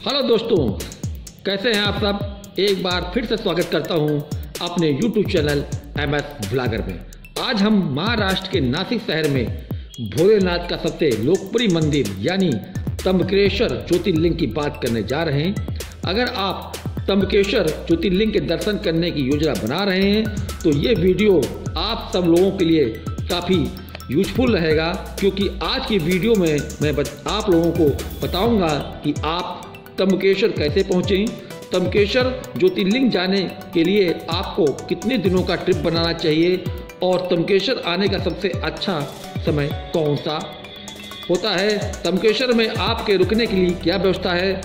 Hello दोस्तों, कैसे हैं आप सब? एक बार फिर से स्वागत करता हूँ अपने YouTube channel M S blogger में। आज हम महाराष्ट्र के नासिक शहर में भोलेनाथ का सबसे लोकप्रिय मंदिर, यानी तम्बकेश्वर ज्योतिर्लिंग की बात करने जा रहे हैं। अगर आप तम्बकेश्वर ज्योतिर्लिंग के दर्शन करने की योजना बना रहे हैं तो ये वीडियो आप सब लोगों के लिए काफ़ी यूजफुल रहेगा, क्योंकि आज की वीडियो में मैं आप लोगों को बताऊँगा कि आप तम्बकेश्वर कैसे पहुँचें? तमकेश्वर ज्योतिर्लिंग जाने के लिए आपको कितने दिनों का ट्रिप बनाना चाहिए? और तमकेश्वर आने का सबसे अच्छा समय कौन सा? होता है तमकेश्वर में आपके रुकने के लिए क्या व्यवस्था है?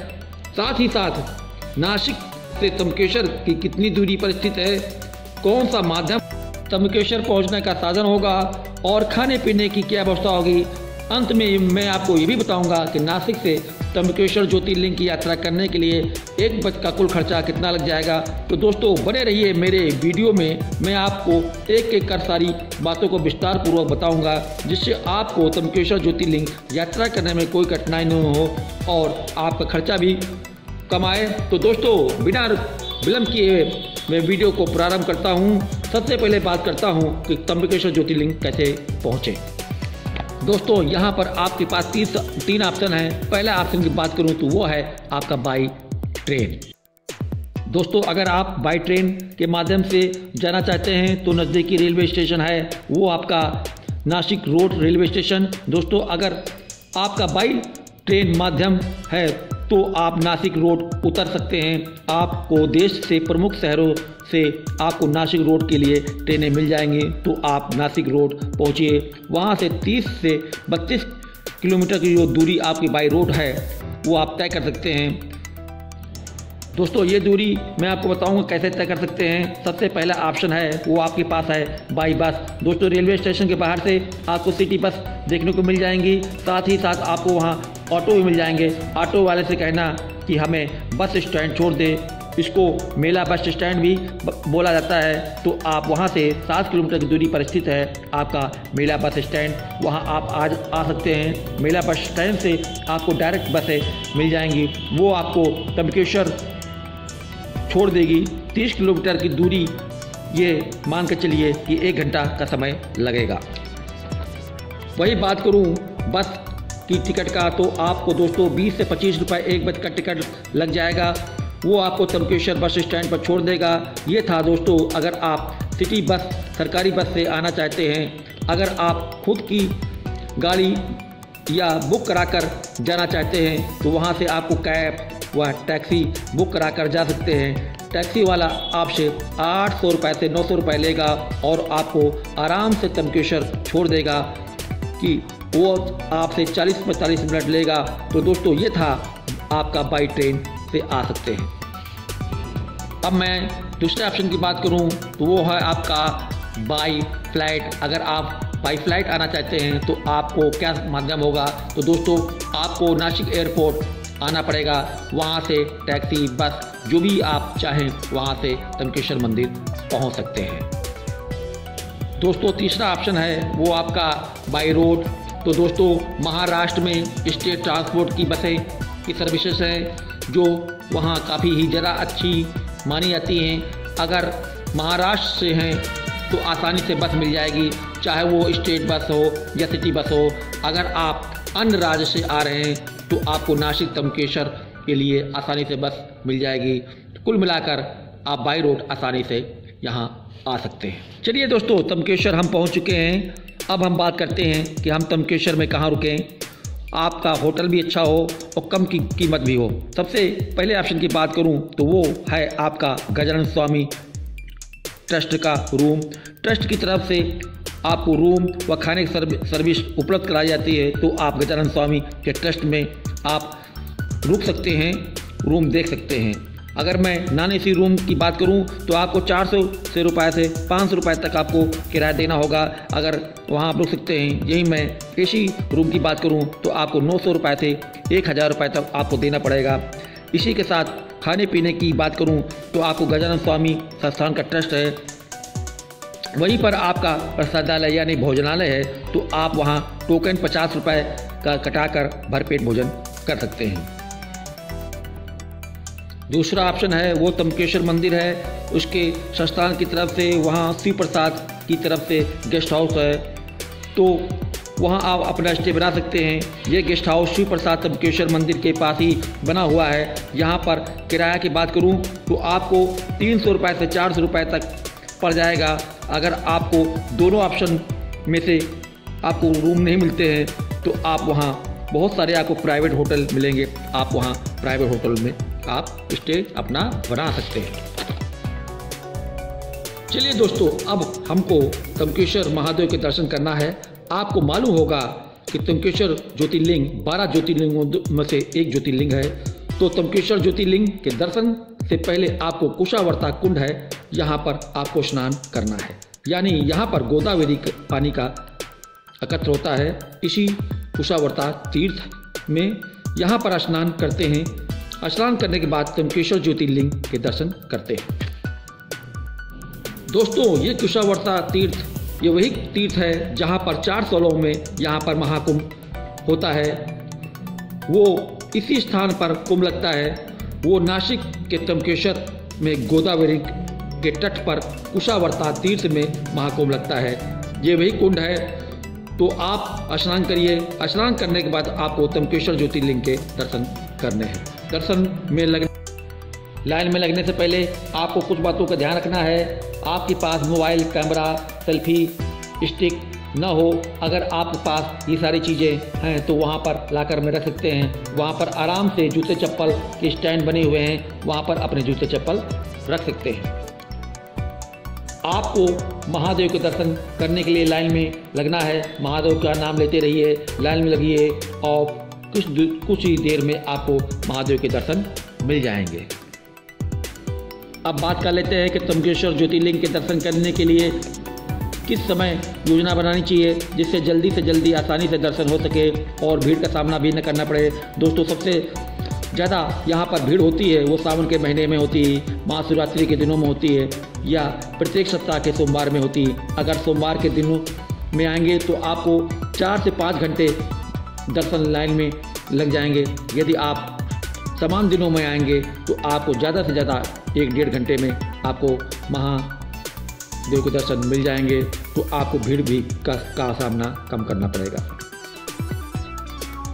साथ ही साथ नासिक से तमकेश्वर की कितनी दूरी पर स्थित है? कौन सा माध्यम तम्बकेश्वर पहुँचने का साधन होगा? और खाने पीने की क्या व्यवस्था होगी? अंत में मैं आपको ये भी बताऊँगा कि नासिक से तम्बकेश्वर ज्योतिर्लिंग की यात्रा करने के लिए एक बज का कुल खर्चा कितना लग जाएगा? तो दोस्तों, बने रहिए मेरे वीडियो में। मैं आपको एक एक कर सारी बातों को विस्तार पूर्वक बताऊँगा, जिससे आपको तम्बकेश्वर ज्योतिर्लिंग यात्रा करने में कोई कठिनाई न हो और आपका खर्चा भी कमाए तो दोस्तों, बिना विलम्ब किए मैं वीडियो को प्रारंभ करता हूँ। सबसे पहले बात करता हूँ कि तम्बकेश्वर ज्योतिर्लिंग कैसे पहुँचे। दोस्तों, यहाँ पर आपके पास तीन तीन ऑप्शन हैं। पहला ऑप्शन की बात करूँ तो वो है आपका बाई ट्रेन दोस्तों, अगर आप बाई ट्रेन के माध्यम से जाना चाहते हैं तो नज़दीकी रेलवे स्टेशन है, वो आपका नासिक रोड रेलवे स्टेशन। दोस्तों, अगर आपका बाई ट्रेन माध्यम है तो आप नासिक रोड उतर सकते हैं। आपको देश से प्रमुख शहरों से आपको नासिक रोड के लिए ट्रेनें मिल जाएँगी। तो आप नासिक रोड पहुँचिए। वहाँ से 30 से 32 किलोमीटर की जो दूरी आपकी बाई रोड है, वो आप तय कर सकते हैं। दोस्तों, ये दूरी मैं आपको बताऊँगा कैसे तय कर सकते हैं। सबसे पहला ऑप्शन है, वो आपके पास है बाई बस। दोस्तों, रेलवे स्टेशन के बाहर से आपको सिटी बस देखने को मिल जाएँगी। साथ ही साथ आपको वहाँ ऑटो भी मिल जाएँगे। ऑटो वाले से कहना कि हमें बस स्टैंड छोड़ दे। इसको मेला बस स्टैंड भी बोला जाता है। तो आप वहाँ से सात किलोमीटर की दूरी पर स्थित है। आपका मेला बस स्टैंड, वहाँ आप आज आ सकते हैं। मेला बस स्टैंड से आपको डायरेक्ट बसें मिल जाएँगी। वो आपको तबकेश्वर छोड़ देगी। तीस किलोमीटर की दूरी ये मान कर चलिए कि एक घंटा का समय लगेगा। वही बात करूँ, बस की टिकट का तो आपको दोस्तों 20 से 25 रुपए एक बज का टिकट लग जाएगा। वो आपको तमकेश्वर बस स्टैंड पर छोड़ देगा। ये था दोस्तों, अगर आप सिटी बस, सरकारी बस से आना चाहते हैं, अगर आप खुद की गाड़ी या बुक कराकर जाना चाहते हैं तो वहाँ से आपको कैब व टैक्सी बुक कराकर जा सकते हैं। टैक्सी वाला आपसे आठ सौ रुपये से नौ सौ रुपये लेगा और आपको आराम से तमकेश्वर छोड़ देगा कि वो आपसे 40-45 मिनट लेगा। तो दोस्तों, ये था आपका बाई ट्रेन से आ सकते हैं। अब मैं दूसरे ऑप्शन की बात करूँ तो वो है आपका बाई फ़्लाइट। अगर आप बाई फ़्लाइट आना चाहते हैं तो आपको क्या माध्यम होगा? तो दोस्तों, आपको नासिक एयरपोर्ट आना पड़ेगा। वहाँ से टैक्सी, बस, जो भी आप चाहें, वहाँ से तनकेश्वर मंदिर पहुँच सकते हैं। दोस्तों, तीसरा ऑप्शन है वो आपका बाई रोड। तो दोस्तों, महाराष्ट्र में स्टेट ट्रांसपोर्ट की बसें की सर्विसेज़ हैं, जो वहाँ काफ़ी ही ज़्यादा अच्छी मानी जाती हैं। अगर महाराष्ट्र से हैं तो आसानी से बस मिल जाएगी, चाहे वो स्टेट बस हो या सिटी बस हो। अगर आप अन्य राज्य से आ रहे हैं तो आपको नासिक तमकेश्वर के लिए आसानी से बस मिल जाएगी। तो कुल मिलाकर आप बाई रोड आसानी से यहाँ आ सकते हैं। चलिए दोस्तों तमकेश्वर हम पहुँच चुके हैं। अब हम बात करते हैं कि हम तमकेश्वर में कहाँ रुकें आपका होटल भी अच्छा हो और कम की कीमत भी हो। सबसे पहले ऑप्शन की बात करूँ तो वो है आपका गजानन स्वामी ट्रस्ट का रूम। ट्रस्ट की तरफ़ से आपको रूम व खाने की सर्विस उपलब्ध कराई जाती है। तो आप गजानन स्वामी के ट्रस्ट में आप रुक सकते हैं, रूम देख सकते हैं। अगर मैं नॉन एसी रूम की बात करूँ तो आपको चार सौ से रुपये से पाँच सौ रुपये तक आपको किराया देना होगा। अगर वहाँ आप रुक सकते हैं, यही मैं एसी रूम की बात करूँ तो आपको नौ सौ रुपये से एक हज़ार रुपये तक आपको देना पड़ेगा। इसी के साथ खाने पीने की बात करूँ तो आपको गजानंद स्वामी संस्थान का ट्रस्ट है। वहीं पर आपका प्रसादालय यानी भोजनालय है तो आप वहाँ टोकन पचास रुपये का कटाकर भरपेट भोजन कर सकते हैं। दूसरा ऑप्शन है, वो तमकेश्वर मंदिर है। उसके संस्थान की तरफ़ से, वहाँ शिव प्रसाद की तरफ़ से गेस्ट हाउस है। तो वहाँ आप अपना स्टे बना सकते हैं। ये गेस्ट हाउस शिव प्रसाद तमकेश्वर मंदिर के पास ही बना हुआ है। यहाँ पर किराया की बात करूँ तो आपको तीन सौ रुपये से चार सौ रुपये तक पड़ जाएगा। अगर आपको दोनों ऑप्शन में से आपको रूम नहीं मिलते हैं तो आप वहाँ बहुत सारे आपको प्राइवेट होटल मिलेंगे। आप वहाँ प्राइवेट होटल में आप स्टेज अपना बना सकते हैं। चलिए दोस्तों, अब हमको तमकेश्वर महादेव के दर्शन करना है। आपको मालूम होगा कि तमकेश्वर ज्योतिर्लिंग, बारह ज्योतिर्लिंगों में से एक ज्योतिर्लिंग है। तो तमकेश्वर ज्योतिर्लिंग के दर्शन से पहले आपको कुशावर्ता कुंड है। यहाँ पर आपको स्नान करना है। यानी यहाँ पर गोदावरी पानी का एकत्र होता है। इसी कुशावर्ता तीर्थ में यहाँ पर स्नान करते हैं। स्नान करने के बाद तमकेश्वर ज्योतिर्लिंग के दर्शन करते हैं। दोस्तों, ये कुशावर्ता तीर्थ, ये वही तीर्थ है जहाँ पर चार सालों में यहाँ पर महाकुंभ होता है। वो इसी स्थान पर कुंभ लगता है। वो नासिक के तमकेश्वर में गोदावरी के तट पर कुशावर्ता तीर्थ में महाकुंभ लगता है। ये वही कुंड है। तो आप स्नान करिए। स्नान करने के बाद आपको तमकेश्वर ज्योतिर्लिंग के दर्शन करने हैं। दर्शन में लगने लाइन में लगने से पहले आपको कुछ बातों का ध्यान रखना है। आपके पास मोबाइल, कैमरा, सेल्फी, स्टिक न हो। अगर आपके पास ये सारी चीज़ें हैं तो वहाँ पर लाकर में रख सकते हैं। वहाँ पर आराम से जूते चप्पल के स्टैंड बने हुए हैं। वहाँ पर अपने जूते चप्पल रख सकते हैं। आपको महादेव के दर्शन करने के लिए लाइन में लगना है। महादेव का नाम लेते रहिए। लाइन में लगिए और कुछ कुछ ही देर में आपको महादेव के दर्शन मिल जाएँगे। अब बात कर लेते हैं कि तमकेश्वर ज्योतिर्लिंग के दर्शन करने के लिए किस समय योजना बनानी चाहिए, जिससे जल्दी से जल्दी आसानी से दर्शन हो सके और भीड़ का सामना भी न करना पड़े। दोस्तों, सबसे ज़्यादा यहाँ पर भीड़ होती है, वो सावन के महीने में होती है, महाशिवरात्रि के दिनों में होती है, या प्रत्येक सप्ताह के सोमवार में होती है। अगर सोमवार के दिनों में आएँगे तो आपको चार से पाँच घंटे दर्शन लाइन में लग जाएँगे। यदि आप समान दिनों में आएँगे तो आपको ज़्यादा से ज़्यादा एक डेढ़ घंटे में आपको महादेव के दर्शन मिल जाएँगे तो आपको भीड़ भी का, का सामना कम करना पड़ेगा।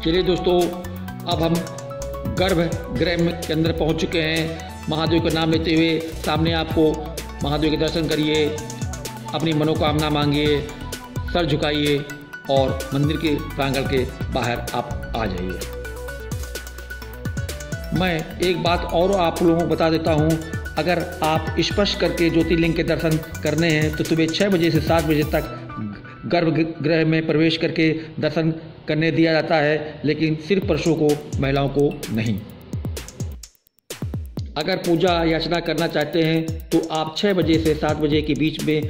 चलिए दोस्तों अब हम गर्भ गर्भगृह के अंदर पहुँच चुके हैं। महादेव का नाम लेते हुए सामने आपको महादेव के दर्शन करिए अपनी मनोकामना मांगिए सर झुकाइए। और मंदिर के प्रांगण के बाहर आप आ जाइए। मैं एक बात और आप लोगों को बता देता हूँ। अगर आप स्पर्श करके ज्योतिर्लिंग के दर्शन करने हैं तो सुबह छः बजे से सात बजे तक गर्भगृह में प्रवेश करके दर्शन करने दिया जाता है, लेकिन सिर्फ़ पुरुषों को, महिलाओं को नहीं। अगर पूजा याचना करना चाहते हैं तो आप छः बजे से सात बजे के बीच में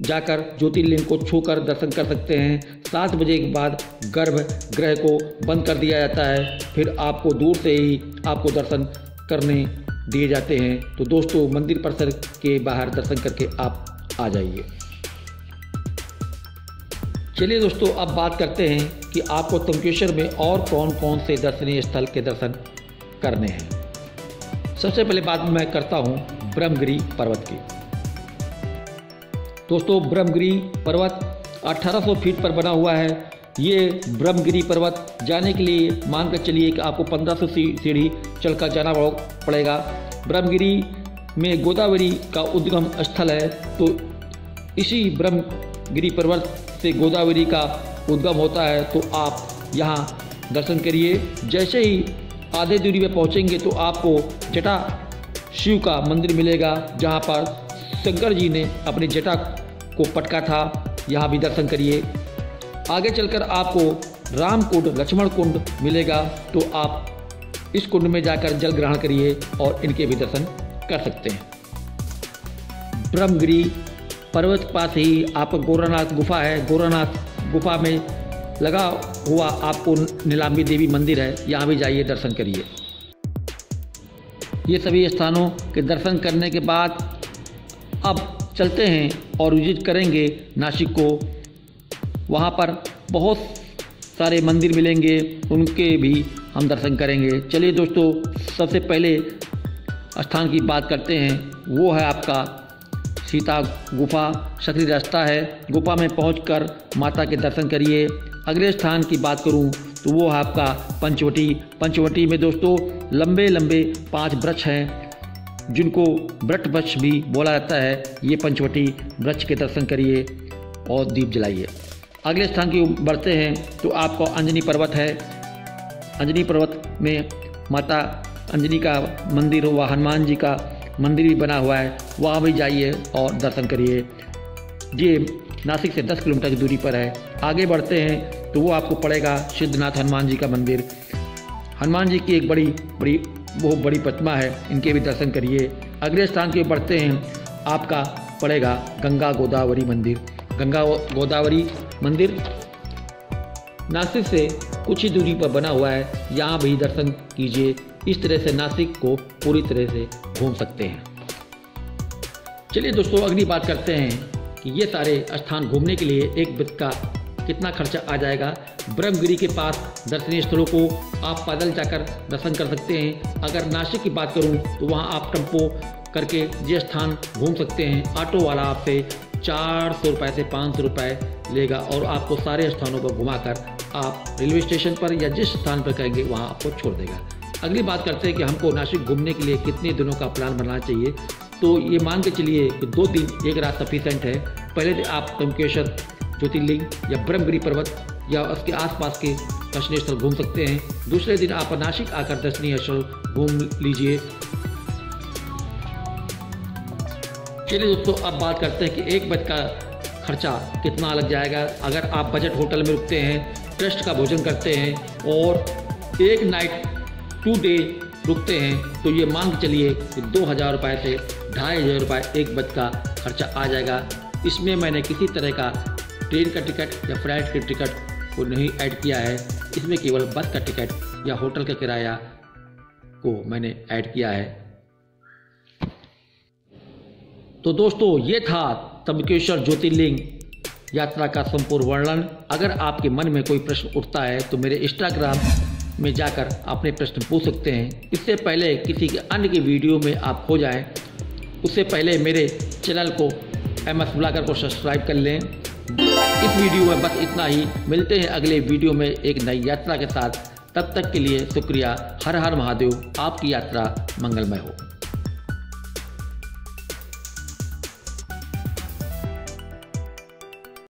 जाकर ज्योतिर्लिंग को छूकर दर्शन कर सकते हैं। सात बजे के बाद गर्भगृह को बंद कर दिया जाता है। फिर आपको दूर से ही आपको दर्शन करने दिए जाते हैं। तो दोस्तों, मंदिर परिसर के बाहर दर्शन करके आप आ जाइए। चलिए दोस्तों, अब बात करते हैं कि आपको तमकेश्वर में और कौन कौन से दर्शनीय स्थल के दर्शन करने हैं। सबसे पहले बात मैं करता हूँ ब्रह्मगिरी पर्वत की। दोस्तों, ब्रह्मगिरी पर्वत 1800 फीट पर बना हुआ है। ये ब्रह्मगिरी पर्वत जाने के लिए मान कर चलिए कि आपको 1500 सीढ़ी चलकर जाना पड़ेगा। ब्रह्मगिरी में गोदावरी का उद्गम स्थल है तो इसी ब्रह्मगिरी पर्वत से गोदावरी का उद्गम होता है तो आप यहाँ दर्शन करिए। जैसे ही आधे दूरी में पहुँचेंगे तो आपको जटा शिव का मंदिर मिलेगा, जहाँ पर शंकर जी ने अपनी जटा को पटका था। यहाँ भी दर्शन करिए। आगे चलकर आपको राम कुंड लक्ष्मण कुंड मिलेगा। तो आप इस कुंड में जाकर जल ग्रहण करिए और इनके भी दर्शन कर सकते हैं। ब्रह्मगिरी पर्वत पास ही आप गोरानाथ गुफा है। गोरानाथ गुफा में लगा हुआ आपको नीलाम्बी देवी मंदिर है। यहाँ भी जाइए, दर्शन करिए। ये सभी स्थानों के दर्शन करने के बाद अब चलते हैं और विज़िट करेंगे नासिक को। वहाँ पर बहुत सारे मंदिर मिलेंगे, उनके भी हम दर्शन करेंगे। चलिए दोस्तों, सबसे पहले स्थान की बात करते हैं। वो है आपका सीता गुफा। सकरी रास्ता है। गुफा में पहुंचकर माता के दर्शन करिए। अगले स्थान की बात करूँ तो वो है आपका पंचवटी। पंचवटी में दोस्तों लंबे लंबे पाँच वृक्ष हैं। जिनको वृट वृक्ष भी बोला जाता है, ये पंचवटी वृक्ष के दर्शन करिए और दीप जलाइए। अगले स्थान की बढ़ते हैं तो आपको अंजनी पर्वत है। अंजनी पर्वत में माता अंजनी का मंदिर हुआ हनुमान जी का मंदिर भी बना हुआ है, वहाँ भी जाइए और दर्शन करिए। ये नासिक से 10 किलोमीटर की दूरी पर है। आगे बढ़ते हैं तो वो आपको पड़ेगा सिद्धनाथ हनुमान जी का मंदिर। हनुमान जी की एक बड़ी बड़ी बहुत बड़ी प्रतिमा है, इनके भी दर्शन करिए। अगले स्थान के बढ़ते हैं। आपका पड़ेगा गंगा गोदावरी मंदिर। गंगा गोदावरी मंदिर नासिक से कुछ ही दूरी पर बना हुआ है। यहाँ भी दर्शन कीजिए। इस तरह से नासिक को पूरी तरह से घूम सकते हैं। चलिए दोस्तों, अगली बात करते हैं कि ये सारे स्थान घूमने के लिए एक वृत्त का कितना खर्चा आ जाएगा? ब्रह्मगिरी के पास दर्शनीय स्थलों को आप पैदल जाकर दर्शन कर सकते हैं। अगर नासिक की बात करूँ तो वहाँ आप टेंपो करके ये स्थान घूम सकते हैं। ऑटो वाला आपसे चार सौ रुपये से पाँच सौ रुपये लेगा और आपको सारे स्थानों पर घुमाकर आप रेलवे स्टेशन पर या जिस स्थान पर कहेंगे, वहाँ आपको छोड़ देगा। अगली बात करते हैं कि हमको नासिक घूमने के लिए कितने दिनों का प्लान बनाना चाहिए। तो ये मान के चलिए कि दो दिन एक रात सफिशेंट है। पहले दिन आप तमकेश्वर ज्योतिर्लिंग या ब्रह्मगिरी पर्वत या उसके आसपास के दर्शनीय स्थल घूम सकते हैं। दूसरे दिन आप नासिक आकर दर्शनीय स्थल घूम लीजिए। चलिए दोस्तों, अब बात करते हैं कि एक बज का खर्चा कितना लग जाएगा। अगर आप बजट होटल में रुकते हैं, ट्रस्ट का भोजन करते हैं और एक नाइट, टू डे रुकते हैं तो ये मांग चलिए कि दो हज़ार रुपये से ढाई हज़ार रुपये एक बज का खर्चा आ जाएगा। इसमें मैंने किसी तरह का ट्रेन का टिकट या फ़्लाइट के टिकट को नहीं ऐड किया है, इसमें केवल बस का टिकट या होटल का किराया को मैंने ऐड किया है। तो दोस्तों, ये था तबकेश्वर ज्योतिर्लिंग यात्रा का संपूर्ण वर्णन। अगर आपके मन में कोई प्रश्न उठता है तो मेरे इंस्टाग्राम में जाकर अपने प्रश्न पूछ सकते हैं। इससे पहले किसी के अन्य की वीडियो में आप हो जाएँ। उससे पहले मेरे चैनल को एम एस ब्लागर को सब्सक्राइब कर लें। इस वीडियो में बस इतना ही। मिलते हैं अगले वीडियो में एक नई यात्रा के साथ। तब तक के लिए शुक्रिया। हर हर महादेव। आपकी यात्रा मंगलमय हो।